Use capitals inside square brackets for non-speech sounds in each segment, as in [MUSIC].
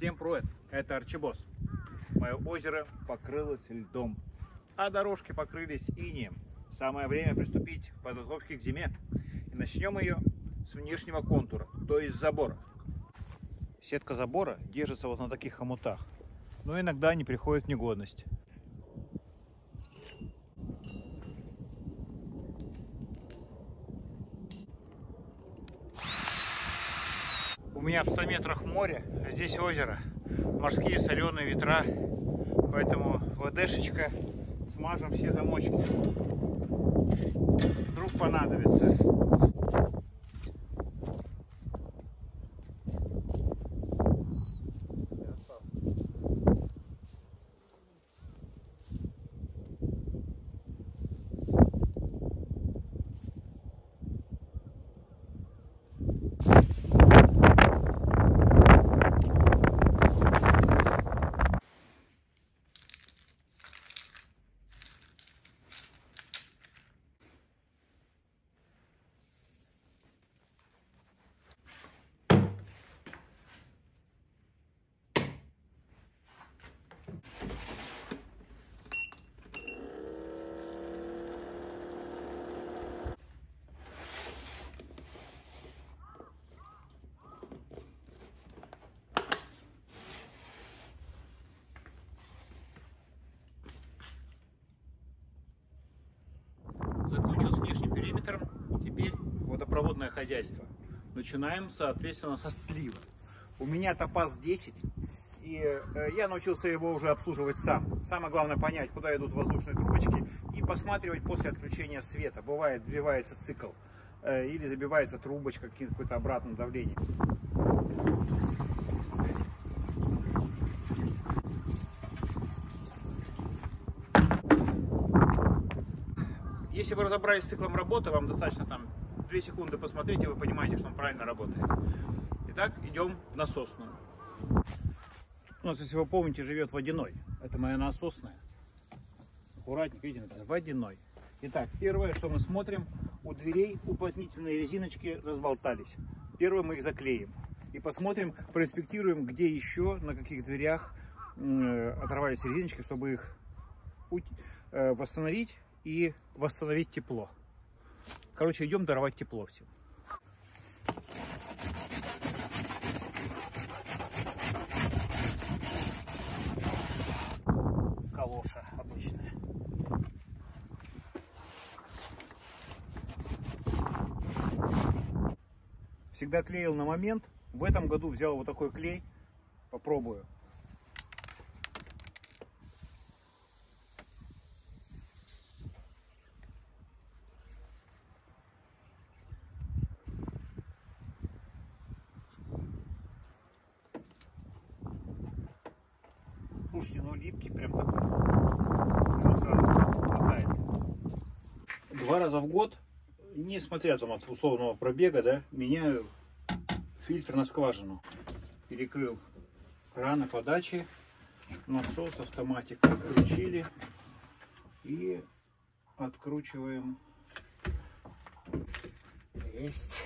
Всем привет, это Арчибос. Мое озеро покрылось льдом, а дорожки покрылись инеем. Самое время приступить к подготовке к зиме. И начнем ее с внешнего контура, то есть забора. Сетка забора держится вот на таких хомутах, но иногда они приходят в негодность. У меня в 100 метрах море, а здесь озеро. Морские соленые ветра. Поэтому ВДшечка смажем все замочки. Вдруг понадобится. закончил с периметром. Теперь водопроводное хозяйство. Начинаем, соответственно, со слива. У меня топаз 10, и э, я научился его уже обслуживать сам. Самое главное понять, куда идут воздушные трубочки, и посматривать после отключения света. Бывает, сбивается цикл, э, или забивается трубочка, какое-то обратное давление. Если вы разобрались с циклом работы, вам достаточно там 2 секунды посмотреть, и вы понимаете, что он правильно работает. Итак, идем в насосную. У нас, если вы помните, живет водяной. Это моя насосная. Аккуратненько, видите, написано водяной. Итак, первое, что мы смотрим, у дверей уплотнительные резиночки разболтались. Первое мы их заклеим. И посмотрим, проинспектируем, где еще, на каких дверях э, оторвались резиночки, чтобы их э, восстановить и восстановить тепло. Короче, идем даровать тепло всем. Калоша обычная. Всегда клеил на момент. В этом году взял вот такой клей. Попробую. Слушайте, ну липкий прям такой. Хватает. Два раза в год, несмотря там от условного пробега, да, меняю фильтр на скважину. Перекрыл краны подачи, насос, автоматик включили и откручиваем. Есть.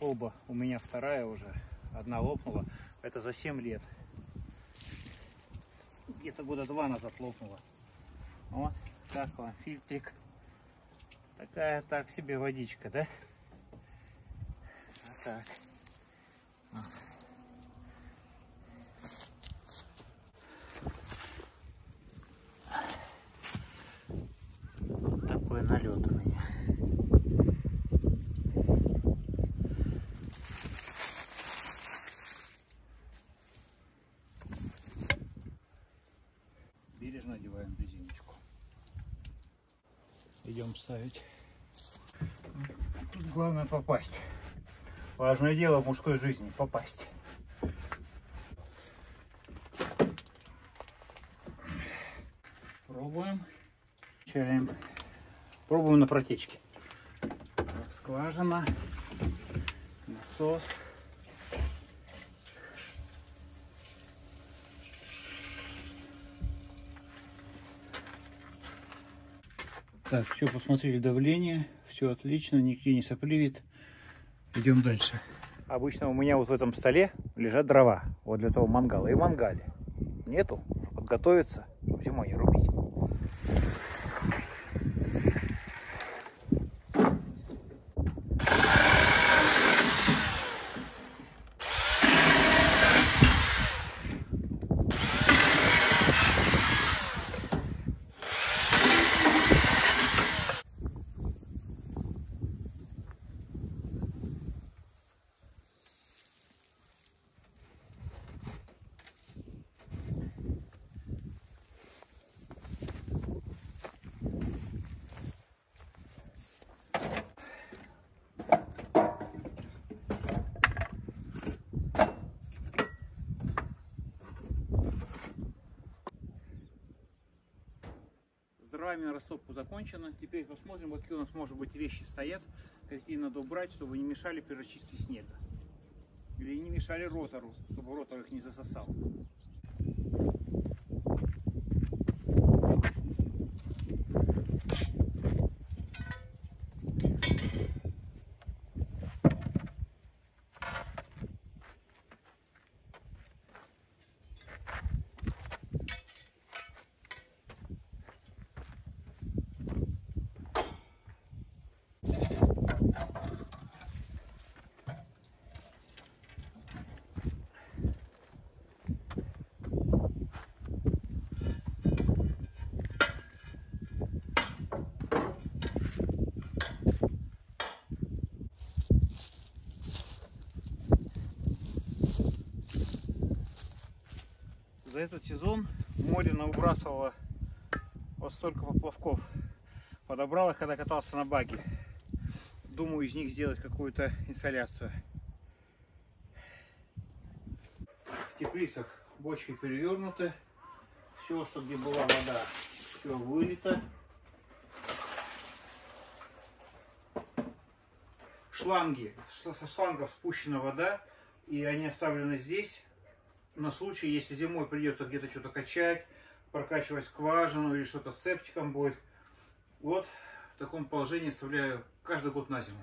Колба у меня вторая уже. Одна лопнула. Это за 7 лет. Где-то года два назад лопнула. Вот так вам фильтрик. Такая так себе водичка, да? Вот так. Вот. Такой налет у меня. бережно одеваем резиночку. Идем ставить. Тут главное попасть. Важное дело в мужской жизни попасть. Пробуем. Чаем. Пробуем на протечке. Скважина. Насос. Так, все, посмотрели давление, все отлично, нигде не сопливит. Идем дальше. Обычно у меня вот в этом столе лежат дрова, вот для того мангала. И в мангале нету, подготовиться, зимой не рубить. С дровами на растопку закончено. Теперь посмотрим, какие у нас, может быть, вещи стоят, какие надо убрать, чтобы не мешали при расчистке снега. Или не мешали ротору, чтобы ротор их не засосал. За этот сезон море набрасывало вот столько поплавков. Подобрал их, когда катался на баге. Думаю, из них сделать какую-то инсталляцию. В теплицах бочки перевернуты. Все, что где была вода, все вылито. Шланги. Со шлангов спущена вода. И они оставлены здесь на случай, если зимой придется где-то что-то качать, прокачивать скважину или что-то с септиком будет. Вот в таком положении оставляю каждый год на зиму.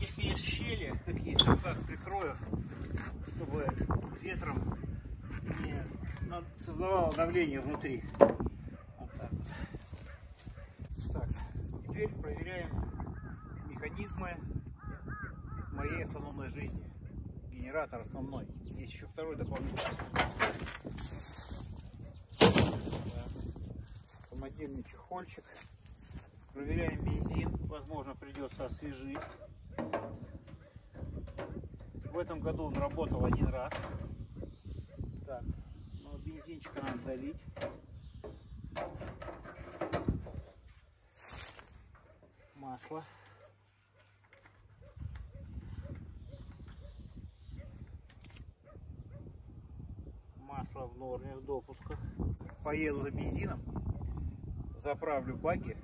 Если есть щели какие-то, вот прикрою, чтобы ветром не создавало давление внутри. Вот так вот. Так, теперь проверяем механизмы моей автономной жизни. Генератор основной. Есть еще второй дополнительный. Самодельный чехольчик. Проверяем бензин. Возможно придется освежить. В этом году он работал один раз. Так, ну, бензинчика надо долить. Масло. масло в норме, в допусках. Поеду за бензином, заправлю баки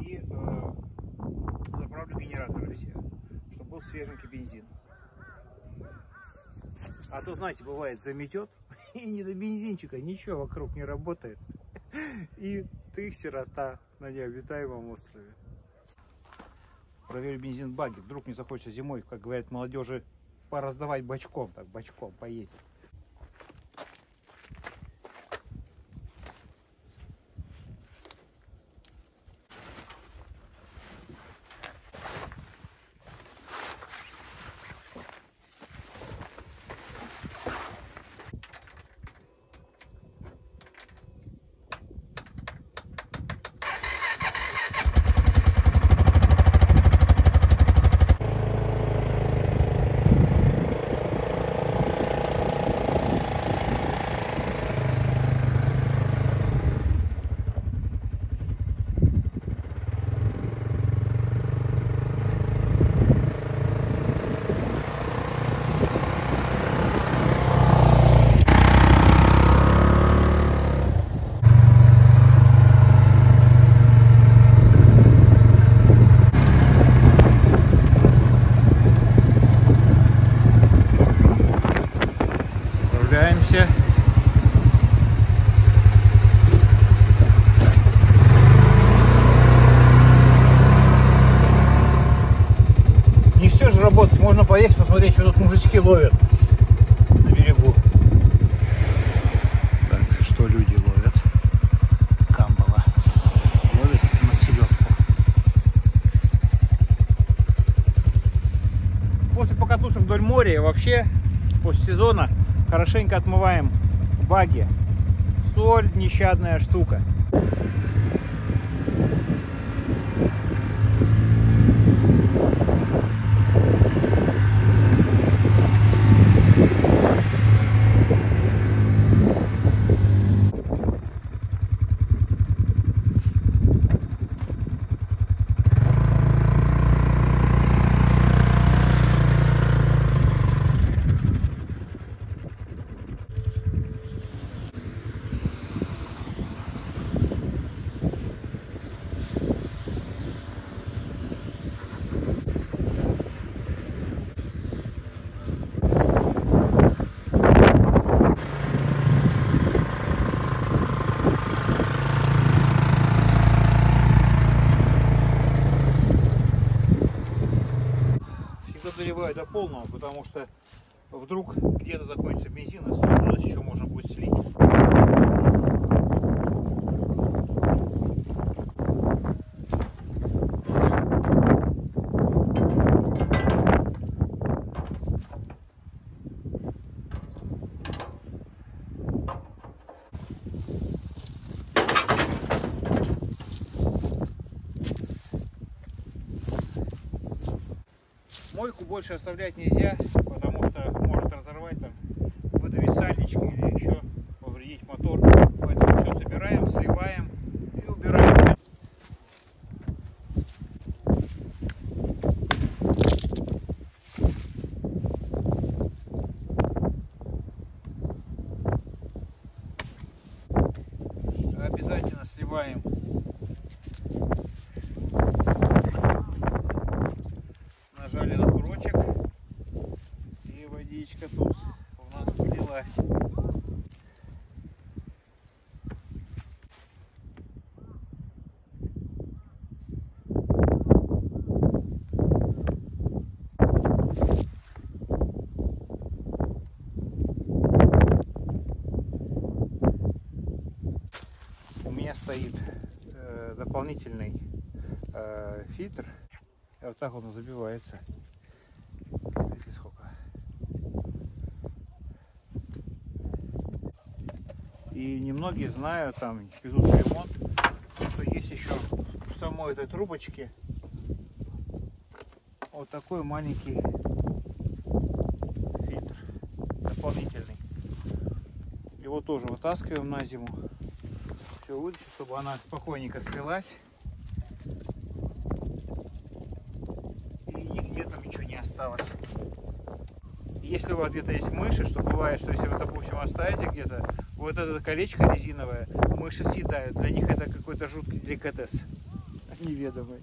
и э, заправлю генераторы все, чтобы был свеженький бензин. А то, знаете, бывает, заметет, [LAUGHS] и не до бензинчика, ничего вокруг не работает. [LAUGHS] И ты сирота на необитаемом острове. Проверю бензин баги. Вдруг не захочется зимой, как говорят молодежи, пораздавать бачком, так бачком поездить. Поехать посмотреть, что тут мужички ловят на берегу. Так, что люди ловят? Камбала. Ловят на селедку. После покатушек вдоль моря вообще после сезона хорошенько отмываем баги. Соль нещадная штука. До полного, потому что вдруг где-то закончится бензин, а еще можно будет слить. Мойку больше оставлять нельзя, потому что может разорвать там, выдавить или еще повредить мотор. Поэтому все собираем, сливаем и убираем. Обязательно сливаем нажали на курочек и водичка тут у нас слилась. У меня стоит э, дополнительный э, фильтр и вот так он забивается. Видите сколько. И немногие знают, там везут в ремонт, что есть еще в самой этой трубочке вот такой маленький фильтр дополнительный. Его тоже вытаскиваем на зиму. Все вытащить, чтобы она спокойненько слилась. нигде там ничего не осталось. Если у вас где-то есть мыши, что бывает, что если вы, допустим, оставите где-то, вот это колечко резиновое, мыши съедают. Для них это какой-то жуткий деликатес. Неведомый.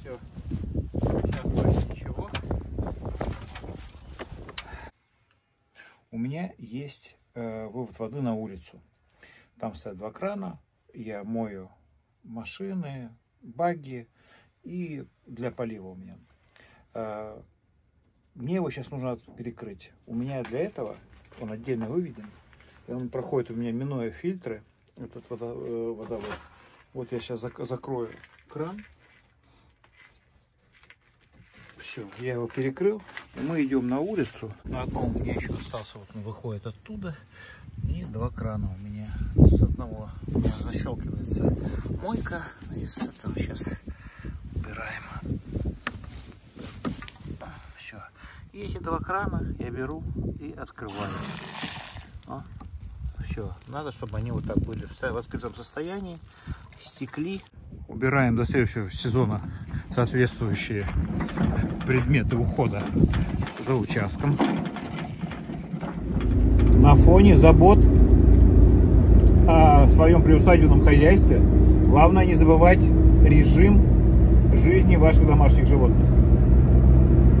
Все. Сейчас больше ничего. У меня есть э, вывод воды на улицу. Там стоят два крана. Я мою машины, багги и для полива у меня. Э, мне его сейчас нужно перекрыть. У меня для этого он отдельно выведен. И он проходит у меня минуя фильтры. Этот э, водовод. Вот я сейчас зак закрою кран. Все, я его перекрыл. Мы идем на улицу. На одном меня еще остался, вот он выходит оттуда. И два крана у меня. С одного у меня защелкивается мойка. И с этого сейчас убираем. Все. И эти два крана я беру и открываю. Все. Надо, чтобы они вот так были в открытом состоянии. Стекли. Убираем до следующего сезона соответствующие предметы ухода за участком. На фоне забот о своем приусадебном хозяйстве главное не забывать режим жизни ваших домашних животных.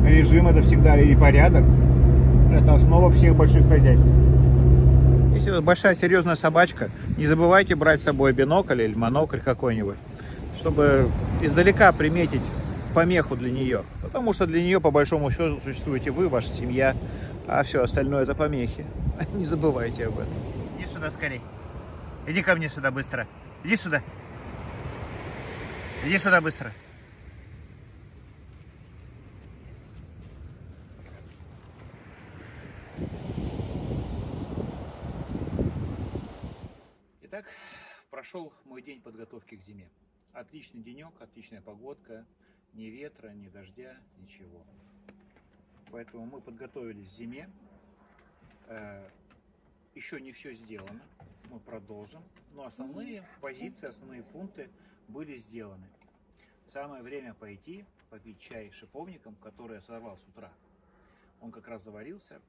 Режим это всегда и порядок, Это основа всех больших хозяйств. Если это большая серьезная собачка, не забывайте брать с собой бинокль или монокль какой-нибудь, чтобы издалека приметить помеху для нее. Потому что для нее, по большому счету, существуете вы, ваша семья, а все остальное это помехи. [LAUGHS] Не забывайте об этом. Иди сюда скорей. Иди ко мне сюда быстро. Иди сюда. Иди сюда быстро. Итак, прошел мой день подготовки к зиме. Отличный денек, отличная погодка, ни ветра, ни дождя, ничего. Поэтому мы подготовились к зиме. Э, Еще не все сделано, мы продолжим. Но основные позиции, основные пункты были сделаны. Самое время пойти попить чай с шиповником, который я сорвал с утра. Он как раз заварился.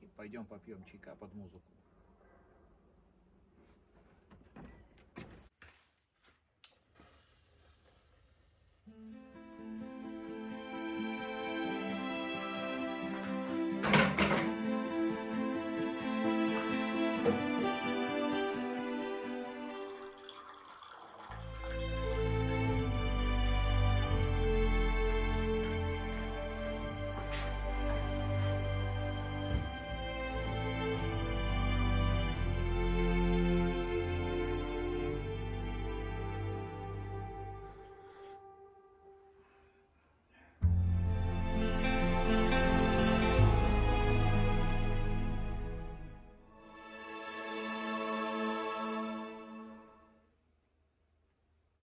И пойдем попьем чайка под музыку.